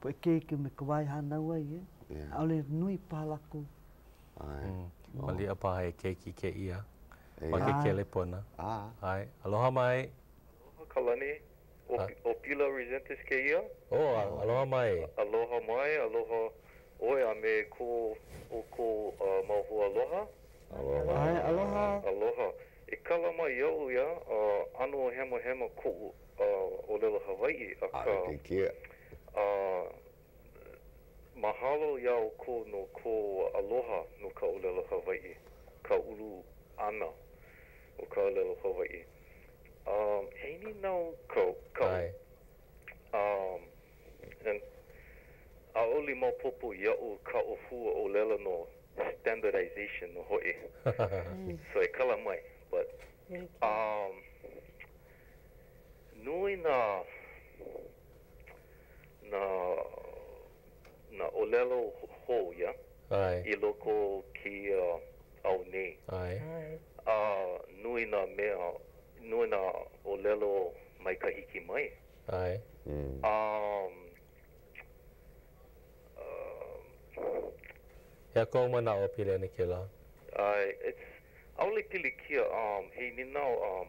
poʻe keiki me ka wā i hānau ai, ʻae. ʻAʻole nui paha lākou. ʻAe. Maliʻa paha he keiki kēia ma ke kelepona. ʻAe. Aloha mai. Aloha Kalani, ʻO Pila Rezentes kēia? ʻŌ, aloha mai. Aloha mai, aloha ʻoe a me ko ʻoukou mau hoa aloha. Aloha. ʻAe, aloha. Aloha. E kala mai iaʻu ia a ʻano hemahema koʻu ʻōlelo Hawaiʻi, akā. ʻAʻole pilikia. A. Mahalo iā ʻoukou no kou aloha no ka ʻōlelo Hawaiʻi, ka ulu ʻana o ka ʻōlelo Hawaiʻi. Um, he nīnau kaʻu, kaʻu. ʻAe. Um, and ʻaʻole maopopo iaʻu ka huaʻōlelo no standardization nō hoʻi. So e kala mai, but, um, nui nā. nā nā ʻōlelo hou ia i loko o kēia au nei. ʻAe a nui nā mea, nui nā ʻōlelo mai Kahiki mai. ʻAe um. He aha kou manaʻo pili ana kēlā? It's ʻaʻole pilikia um he nīnau um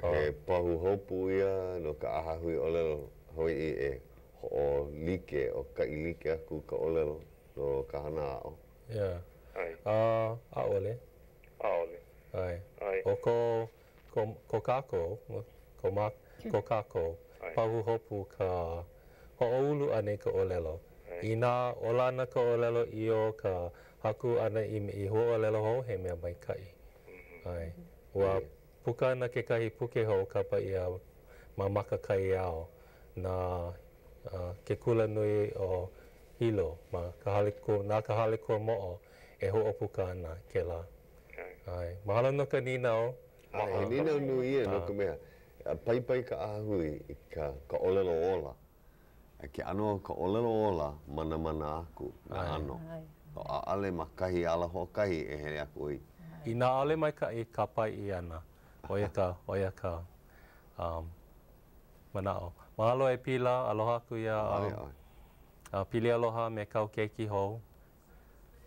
He pahuhopu ia no ka ʻAhahui ʻŌlelo Hawaiʻi e hoʻolike, hoʻokaulike aku ka ʻōlelo no ka hana aʻo. Yeah. A, ʻaʻole. ʻAʻole. ʻAe. ʻAe. ʻO ko, ko, ko kākou, ko ma, ko kākou, pahuhopu ka hoʻoulu ʻana i ka ʻōlelo. Inā ola ana ka ʻōlelo i o ka haku ʻana i me i huaʻōlelo hou, he mea maikaʻi. ʻAe. Ua Puka ana kekahi puke hou kapa ʻia Māmaka Kaiao na ke Kulanui o Hilo ma ka hale kua na ka Hale Kuamoʻo e hoʻopuka ana kēlā. ʻAe. Mahalo no ka nīnau. ʻAe, he nīnau nui ia no ka mea, paipai ka ʻahahui i ka ka ʻōlelo ola. Ke ʻano o ka ʻōlelo ola, manamana aku nā ʻano. ʻAʻole ma kahi ala hoʻokahi e hele aku ai. Inā ʻaʻole maikaʻi ka paiʻi ʻana, ʻo ia ka, ʻo ia ka, um, manaʻo. Mahalo e Pila, aloha aku iā Pilialoha me kāu keiki hou,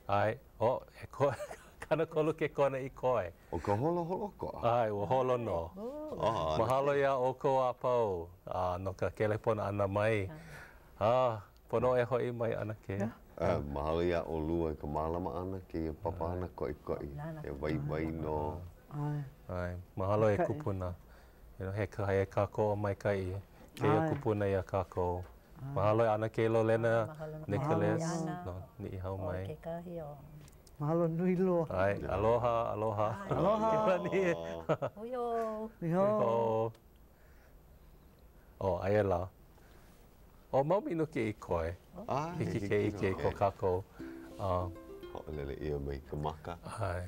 ʻAe, ʻo, e koe, kanakolu kekona i koe. ʻO ka holo holokoʻa. ʻAe, ua holo nō. Mahalo iā ʻoukou a pau no ka kelepona ʻana mai. A, pono e hoʻi mai ʻanakē. A, mahalo iā ʻolua i ka mālama ʻana kēia papahana koʻikoʻi. He waiwai nō. ʻAe, mahalo e kupuna. He he kākoʻo maikaʻi kēia kupuna iā kākou. Mahalo e ʻanakē Lolena Nicholas no Niʻihau mai. Mahalo nui loa. ʻAe, aloha, aloha. Aloha. Kelani. Hui hou. Hui hou. Oh, aia la. Oh, mau minuki i koe. Hiki ke ʻike i ko kākou. Hoʻolele ʻia mai ka maka. ʻAe.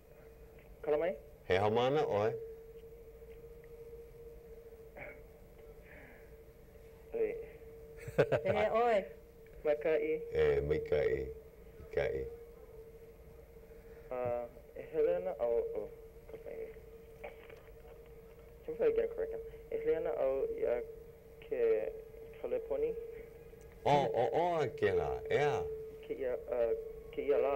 He haumāna ʻoe? Pehea ʻoe? Maikaʻi, maikaʻi. E hele ana au i Kaleponi. ʻOkoʻa kēlā, ʻeā? Kēia lā,